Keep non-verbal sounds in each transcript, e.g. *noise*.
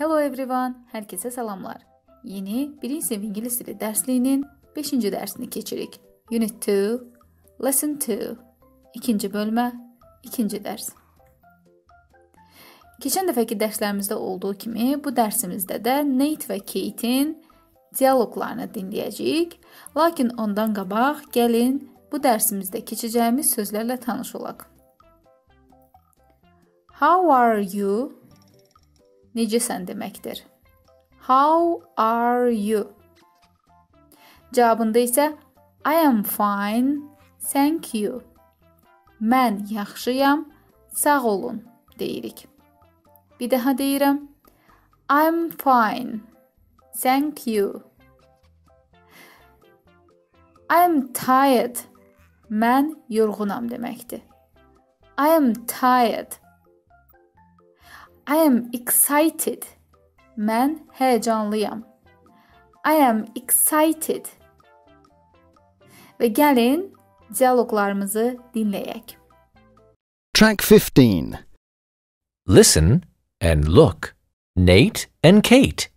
Hello everyone, hər kəsə salamlar. Yeni 1-ci sinif ingilis dili dərsliyinin 5-ci dərsini keçirik. Unit 2, Lesson 2. İkinci bölmə, ikinci dərs. Keçən dəfəki dərslərimizdə olduğu kimi bu dərsimizdə də Nate və Kate-in dialoqlarını dinləyəcəyik. Lakin ondan qabaq gəlin bu dərsimizdə keçəcəyimiz sözlərlə tanış olaq. How are you? Necəsən deməkdir. How are you? Cavabında isə I am fine, thank you. Mən yaxşıyam, sağ olun deyirik. Bir daha deyirəm. I'm fine. Thank you. I'm tired. Mən yorğunam deməkdir. I am tired. I am excited. Mən həyəcanlıyam. I am excited. Və gəlin dialoqlarımızı dinləyək. Track 15. Listen and look. Nate and Kate.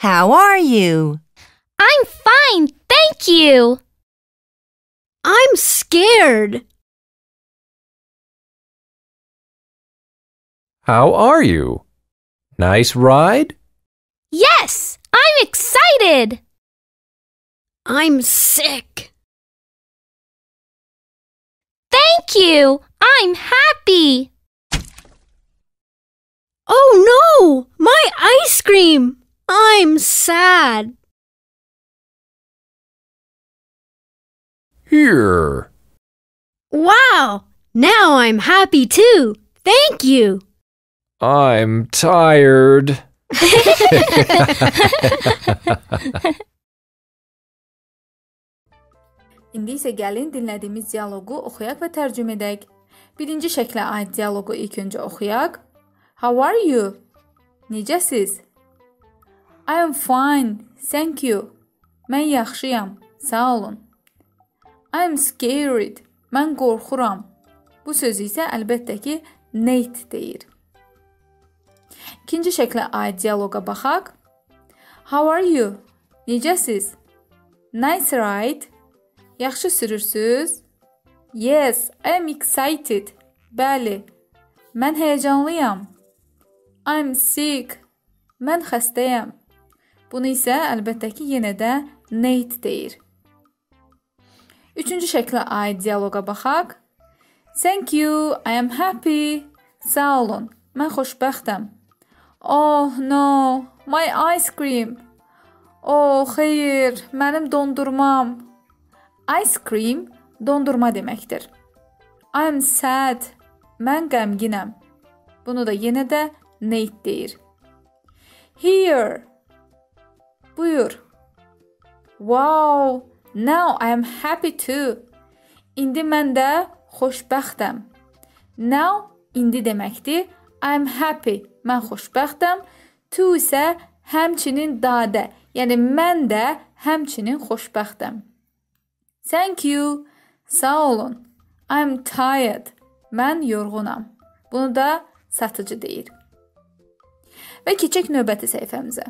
How are you? I'm fine, thank you. I'm scared. How are you? Nice ride? Yes, I'm excited. I'm sick. Thank you. I'm happy. Oh no! My ice cream! I'm sad. Here. Wow! Now I'm happy too. Thank you. I'm tired. *laughs* İndi isə gəlin dinlədiyimiz dialoqu oxuyaq və tərcümə edək. Birinci şəklə aid dialoqu ilk öncə oxuyaq. How are you? Necəsiz? I am fine, thank you. Mən yaxşıyam, sağ olun. I am scared. Mən qorxuram. Bu sözü isə əlbəttə ki, Nate deyir. İkinci şəklə aid dialoqa baxaq. How are you? Necəsiz? Nice ride. Yaxşı sürürsüz? Yes, I am excited. Bəli. Mən həyəcanlıyam. I'm sick. Mən xəstəyəm. Bunu isə əlbəttə ki, yenə də Nate deyir. Üçüncü şəklə aid dialoqa baxaq. Thank you, I am happy. Sağ olun, mən xoşbəxtəm. Oh no, my ice cream. Oh, xeyr, mənim dondurmam. Ice cream dondurma deməkdir. I'm sad. Mən qəmginəm. Bunu da yenə də Nate deyir. Here. Buyur. Wow, now I am happy too. İndi mən də xoşbəxtəm. Now indi deməkdir. I'm happy. Mən xoşbəxtəm. To isə həmçinin dadə. Yəni mən də həmçinin xoşbəxtəm. Thank you. Sağ olun. I'm tired. Mən yorğunam. Bunu da satıcı deyir. Və keçək növbəti səhifəmizə.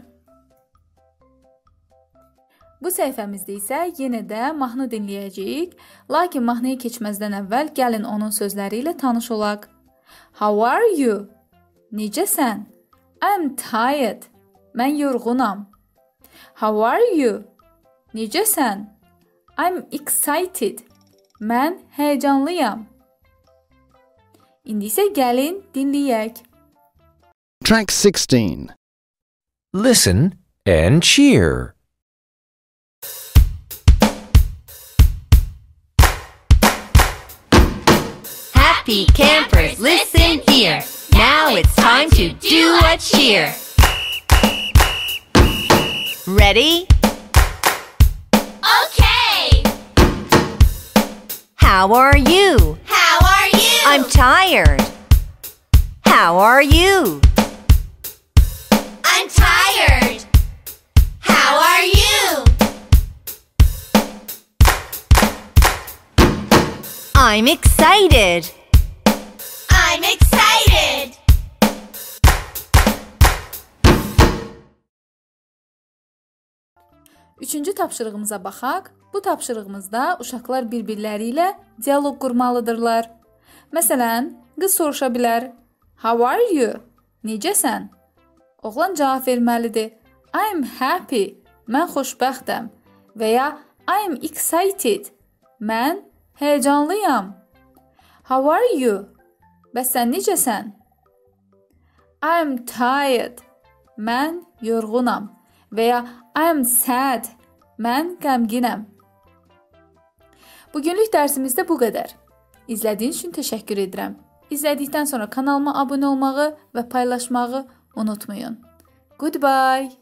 Bu səhifəmizdə isə yenə də mahnı dinləyəcəyik, lakin mahnıya keçməzdən əvvəl gəlin onun sözləri ilə tanış olaq. How are you? Necəsən? I'm tired. Mən yorğunam. How are you? Necəsən? I'm excited. Mən həyəcanlıyam. İndi isə gəlin dinləyək. Track 16. Listen and cheer. happy campers, listen here. Now it's time to do a cheer. Ready? Okay! How are you? How are you? I'm tired. How are you? I'm tired. How are you? I'm excited. Üçüncü tapşırığımıza baxaq. Bu tapşırığımızda uşaqlar bir-birləri ilə dialoq qurmalıdırlar. Məsələn, qız soruşa bilər: "How are you?" Necəsən? Oğlan cavab verməlidir: "I'm happy." Mən xoşbəxtəm və ya I'm excited. Mən həyəcanlıyam. How are you? Bəs sən necəsən? I'm tired. Mən yorğunam və ya I'm sad. Mən qəmginəm. Bugünlük dərsimizdə bu qədər. İzlədiyiniz üçün təşəkkür edirəm. İzlədikdən sonra kanalıma abunə olmağı və paylaşmağı unutmayın. Goodbye.